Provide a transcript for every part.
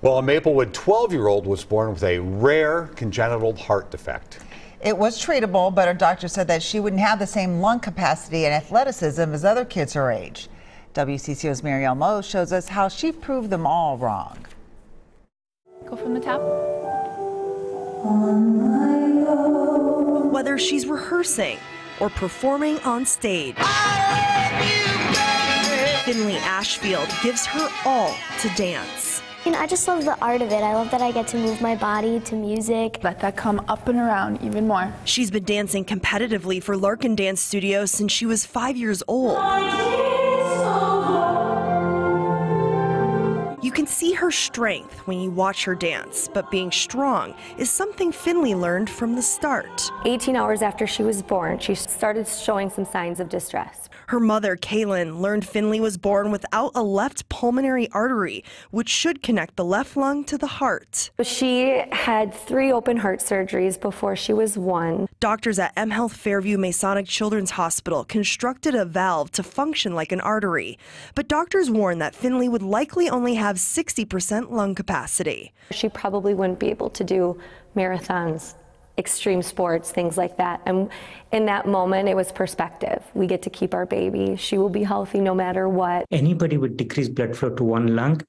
Well, a Maplewood 12 year old was born with a rare congenital heart defect. It was treatable, but her doctor said that she wouldn't have the same lung capacity and athleticism as other kids her age. WCCO's Marielle Mohs shows us how she proved them all wrong. Go from the top. Whether she's rehearsing or performing on stage, Finley Ashfield gives her all to dance. And I just love the art of it. I love that I get to move my body to music. Let that come up and around even more. She's been dancing competitively for Larkin Dance Studio since she was five years old. You can see her strength when you watch her dance, but being strong is something Finley learned from the start. 18 hours after she was born, she started showing some signs of distress. Her mother, Kaylin, learned Finley was born without a left pulmonary artery, which should connect the left lung to the heart. She had three open heart surgeries before she was one. Doctors at M Health Fairview Masonic Children's Hospital constructed a valve to function like an artery. But doctors warned that Finley would likely only have 60% lung capacity. She probably wouldn't be able to do marathons, extreme sports, things like that. And in that moment, it was perspective. We get to keep our baby. She will be healthy no matter what. Anybody with decreased blood flow to one lung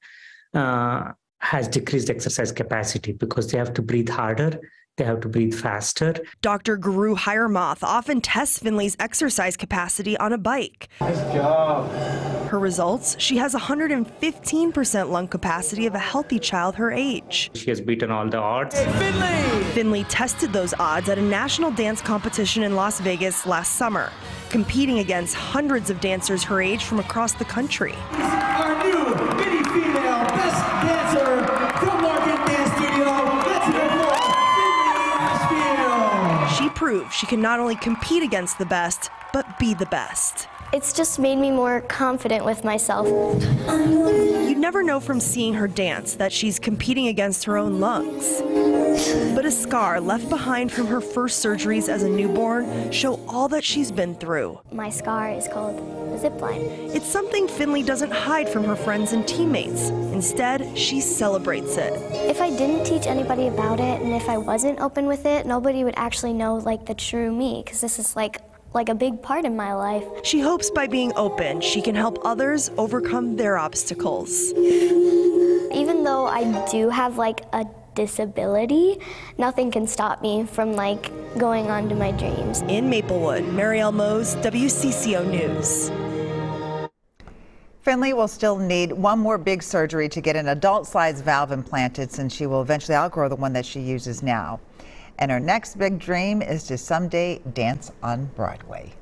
uh, has decreased exercise capacity because they have to breathe harder they have to breathe faster. Dr. Guru Hiremath often tests Finley's exercise capacity on a bike. Nice job. Her results, she has 115% lung capacity of a healthy child her age. She has beaten all the odds. Hey, Finley! Finley tested those odds at a national dance competition in Las Vegas last summer, competing against hundreds of dancers her age from across the country. She proved she can not only compete against the best, but be the best. It's just made me more confident with myself. You'd never know from seeing her dance that she's competing against her own lungs. But a scar left behind from her first surgeries as a newborn show all that she's been through. My scar is called a zip line. It's something Finley doesn't hide from her friends and teammates. Instead, she celebrates it. If I didn't teach anybody about it and if I wasn't open with it, nobody would actually know like the true me because this is like like a big part in my life. She hopes by being open, she can help others overcome their obstacles. Even though I do have like a disability, nothing can stop me from like going on to my dreams. In Maplewood, Marielle Mohs, WCCO News. Finley will still need one more big surgery to get an adult size valve implanted since she will eventually outgrow the one that she uses now. And her next big dream is to someday dance on Broadway.